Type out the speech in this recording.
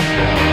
yourself.